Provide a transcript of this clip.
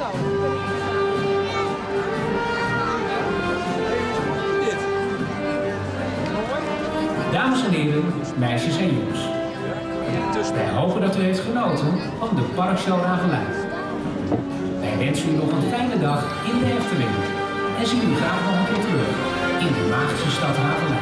Dames en heren, meisjes en jongens. Wij hopen dat u heeft genoten van de Parkshow Ravenluid. Wij wensen u nog een fijne dag in de Efteling. En zien u graag nog een keer terug in de magische stad Ravenluid.